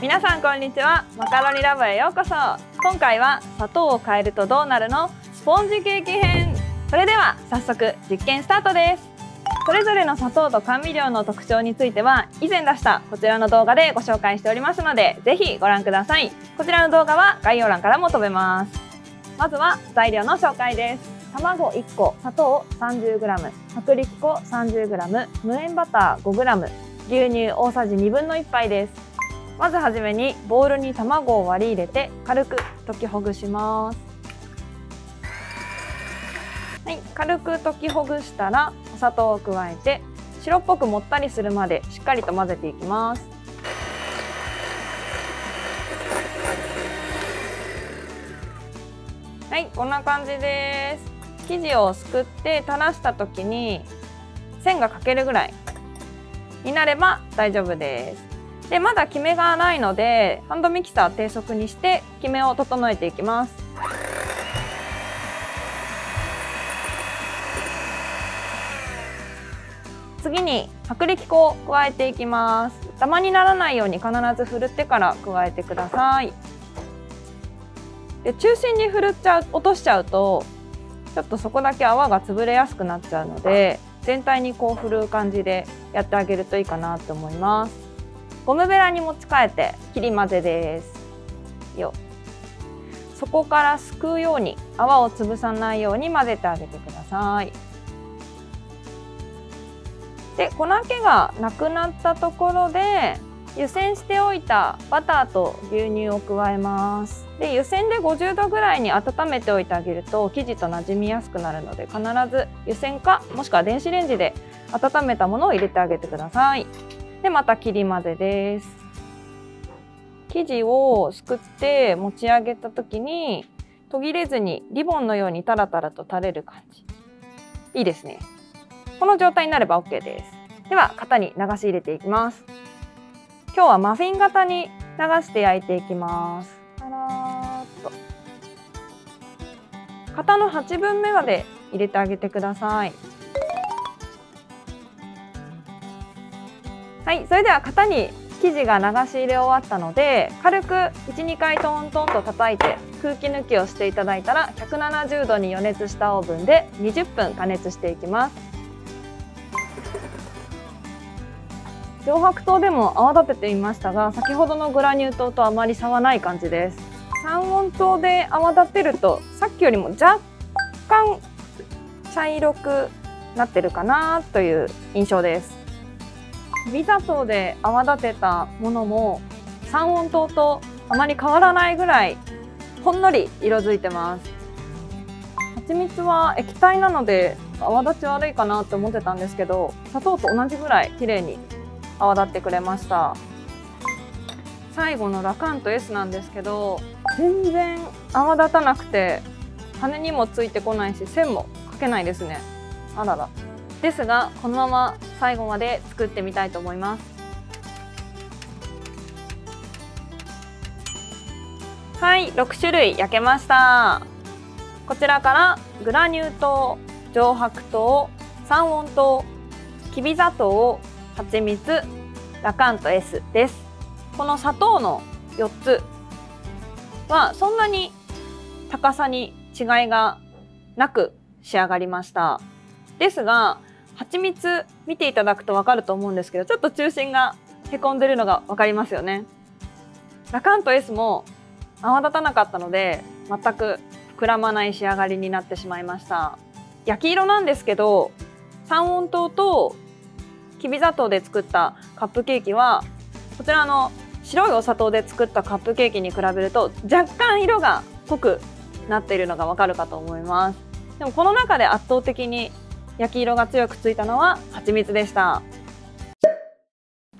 皆さんこんにちは。マカロニラボへようこそ。今回は砂糖を変えるとどうなるの？スポンジケーキ編。それでは早速実験スタートです。それぞれの砂糖と甘味料の特徴については以前出したこちらの動画でご紹介しておりますのでぜひご覧ください。こちらの動画は概要欄からも飛べます。まずは材料の紹介です。卵1個砂糖 30g 薄力粉 30g 無塩バター 5g 牛乳大さじ1分の1杯です。まずはじめにボウルに卵を割り入れて軽く溶きほぐします。はい、軽く溶きほぐしたらお砂糖を加えて白っぽくもったりするまでしっかりと混ぜていきます。はいこんな感じです。生地をすくって垂らした時に線が描けるぐらいになれば大丈夫です。でまだキメがないのでハンドミキサー低速にしてキメを整えていきます。次に薄力粉を加えていきます。ダマにならないように必ずふるってから加えてください。で中心にふるっちゃう落としちゃうとちょっとそこだけ泡が潰れやすくなっちゃうので全体にこう振る感じでやってあげるといいかなと思います。ゴムベラに持ち替えて切り混ぜですよ。そこからすくうように泡を潰さないように混ぜてあげてください。で粉気がなくなったところで湯煎しておいたバターと牛乳を加えます。で湯煎で50度ぐらいに温めておいてあげると生地となじみやすくなるので必ず湯煎かもしくは電子レンジで温めたものを入れてあげてください。でまた切り混ぜです。生地をすくって持ち上げた時に途切れずにリボンのようにタラタラと垂れる感じ。いいですね。この状態になれば OK です。では型に流し入れていきます。今日はマフィン型に流して焼いていきます。たらっと。型の8分目まで入れてあげてください。はい、それでは型に生地が流し入れ終わったので軽く12回トントンと叩いて空気抜きをしていただいたら170度に予熱したオーブンで20分加熱していきます。上白糖でも泡立てていましたが先ほどのグラニュー糖とあまり差はない感じです。三温糖で泡立てるとさっきよりも若干茶色くなってるかなという印象です。ビザ糖で泡立てたものも三温糖とあまり変わらないぐらいほんのり色づいてます。蜂蜜は液体なので泡立ち悪いかなって思ってたんですけど砂糖と同じぐらい綺麗に泡立ってくれました。最後のラカント S なんですけど全然泡立たなくて羽にもついてこないし線も描けないですね。あらら。ですがこのまま最後まで作ってみたいと思います。はい6種類焼けました。こちらからグラニュー糖上白糖三温糖きび砂糖蜂蜜ラカント S です。この砂糖の4つはそんなに高さに違いがなく仕上がりました。ですが蜂蜜見ていただくと分かると思うんですけどちょっと中心がへこんでるのが分かりますよね。ラカント S も泡立たなかったので全く膨らまない仕上がりになってしまいました。焼き色なんですけど三温糖ときび砂糖で作ったカップケーキはこちらの白いお砂糖で作ったカップケーキに比べると若干色が濃くなっているのがわかるかと思います。でもこの中で圧倒的に焼き色が強くついたのは蜂蜜でした。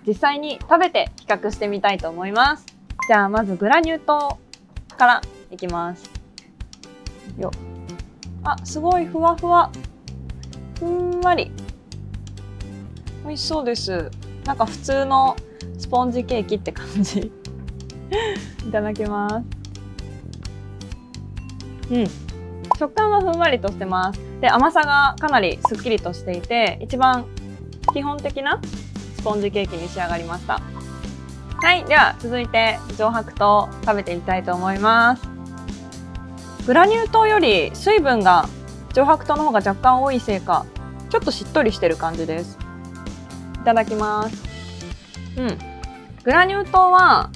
実際に食べて比較してみたいと思います。じゃあまずグラニュー糖からいきます。よあすごい。ふわふわ。ふんわり。美味しそうです。なんか普通のスポンジケーキって感じ。いただきます。うん。食感はふんわりとしてます。で甘さがかなりすっきりとしていて一番基本的なスポンジケーキに仕上がりました。はいでは続いて上白糖食べてみたいと思います。グラニュー糖より水分が上白糖の方が若干多いせいかちょっとしっとりしてる感じです。いただきます。うん。グラニュー糖は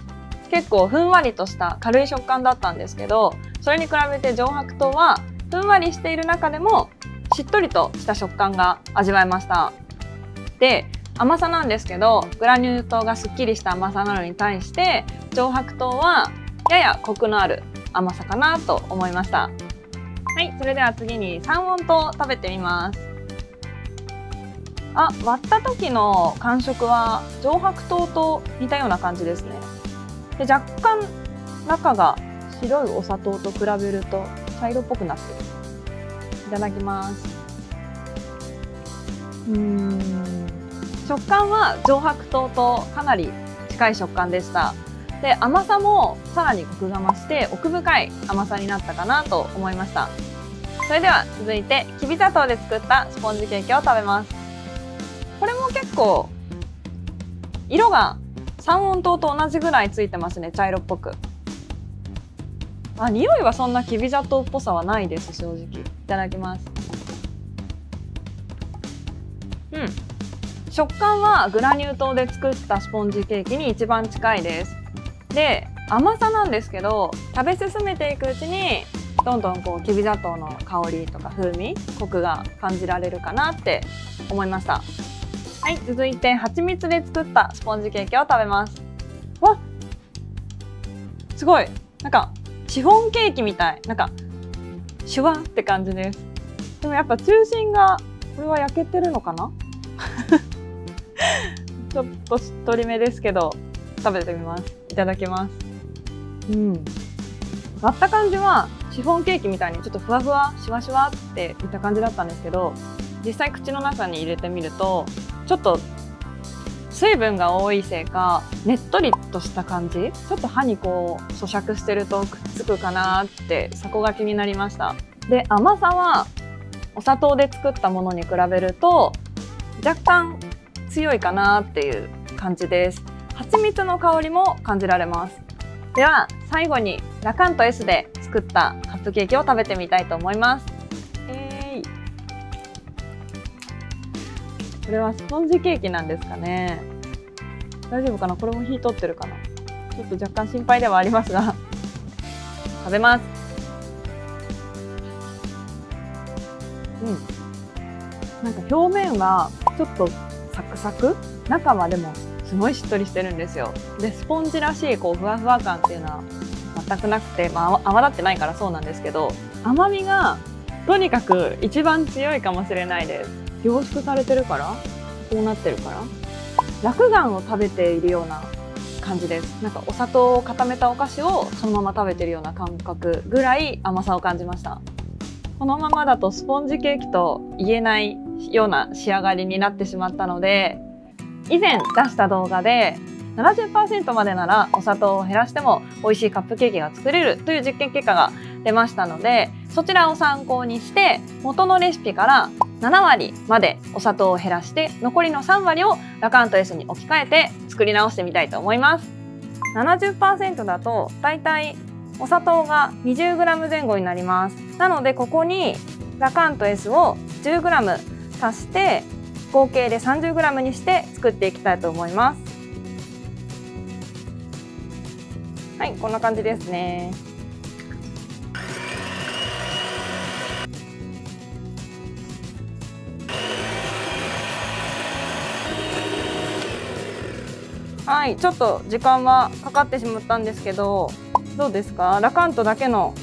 結構ふんわりとした軽い食感だったんですけどそれに比べて上白糖はふんわりしている中でもしっとりとした食感が味わえました。で甘さなんですけどグラニュー糖がすっきりした甘さなのに対して上白糖はややコクのある甘さかなと思いました。はいそれでは次に三温糖食べてみます。あ割った時の感触は上白糖と似たような感じですね。で若干中が白いお砂糖と比べると茶色っぽくなってる。ただきます。うん。食感は上白糖とかなり近い食感でした。で甘さもさらにコクが増して奥深い甘さになったかなと思いました。それでは続いてきび砂糖で作ったスポンジケーキを食べます。これも結構色が三温糖と同じぐらいついてますね茶色っぽく。あ匂いはそんなきび砂糖っぽさはないです正直。いただきます。うん。食感はグラニュー糖で作ったスポンジケーキに一番近いです。で甘さなんですけど食べ進めていくうちにどんどんこうきび砂糖の香りとか風味コクが感じられるかなって思いました。はい続いて蜂蜜で作ったスポンジケーキを食べます。わすごい。なんかシフォンケーキみたい。なんかシュワって感じです。でもやっぱ中心がこれは焼けてるのかな？ちょっとしっとりめですけど食べてみます。いただきます。うん。割った感じはシフォンケーキみたいにちょっとふわふわしわしわっていった感じだったんですけど実際口の中に入れてみるとちょっと水分が多いせいかねっとりとした感じちょっと歯にこう咀嚼してるとくっつくかなってそこが気になりました。で甘さはお砂糖で作ったものに比べると若干強いかなっていう感じです。蜂蜜の香りも感じられます。では最後にラカント S で作ったカップケーキを食べてみたいと思います。えー、これはスポンジケーキなんですかね大丈夫かな？これも火通ってるかな？ちょっと若干心配ではありますが。食べます。うん。なんか表面はちょっとサクサク？中はでもすごいしっとりしてるんですよ。でスポンジらしいこうふわふわ感っていうのは全くなくて、まあ、泡立ってないからそうなんですけど甘みがとにかく一番強いかもしれないです。凝縮されてるから？こうなってるから？落眼を食べているような感じです。なんかお砂糖を固めたお菓子をそのまま食べてるような感覚ぐらい甘さを感じました。このままだとスポンジケーキと言えないような仕上がりになってしまったので以前出した動画で70%までならお砂糖を減らしても美味しいカップケーキが作れるという実験結果が出ましたのでそちらを参考にして元のレシピから7割までお砂糖を減らして残りの3割をラカント S に置き換えて作り直してみたいと思います。70%だとだいたいお砂糖が 20g 前後になります。なのでここにラカント S を 10g 足して合計で 30g にして作っていきたいと思います。はいこんな感じですね。はいちょっと時間はかかってしまったんですけどどうですか？ラカントだけの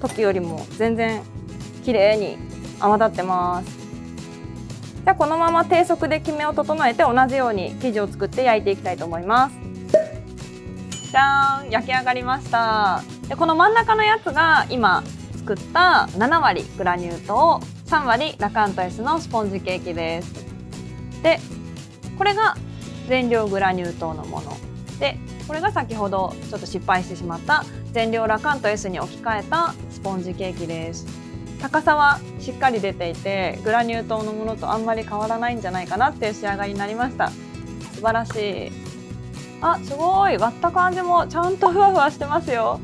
時よりも全然綺麗に泡立ってます。じゃあこのまま低速でキメを整えて同じように生地を作って焼いていきたいと思います。じゃーん焼き上がりました。でこの真ん中のやつが今作った7割グラニュー糖3割ラカント S のスポンジケーキです。でこれが全量グラニュー糖のもの。でこれが先ほどちょっと失敗してしまった全量ラカント S に置き換えたスポンジケーキです。高さはしっかり出ていてグラニュー糖のものとあんまり変わらないんじゃないかなっていう仕上がりになりました。素晴らしい。あすごい。割った感じもちゃんとふわふわしてますよ。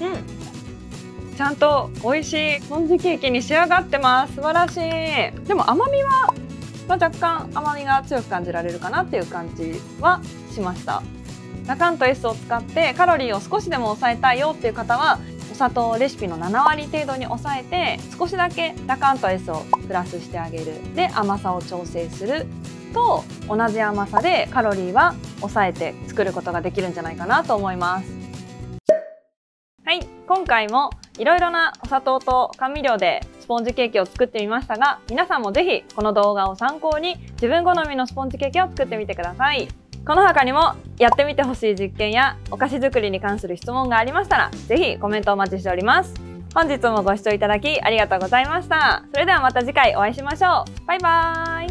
うん。ちゃんと美味しいスポンジケーキに仕上がってます。素晴らしい。でも甘みは、まあ、若干甘みが強く感じられるかなっていう感じはしました。ラカント S を使ってカロリーを少しでも抑えたいよっていう方はお砂糖レシピの7割程度に抑えて少しだけラカント S をプラスしてあげる。で甘さを調整すると同じ甘さでカロリーは抑えて作ることができるんじゃないかなと思います。はい今回もいろいろなお砂糖と甘味料でスポンジケーキを作ってみましたが皆さんもぜひこの動画を参考に自分好みのスポンジケーキを作ってみてください。この他にもやってみてほしい実験やお菓子作りに関する質問がありましたらぜひコメントお待ちしております。本日もご視聴いただきありがとうございました。それではまた次回お会いしましょう。バイバーイ。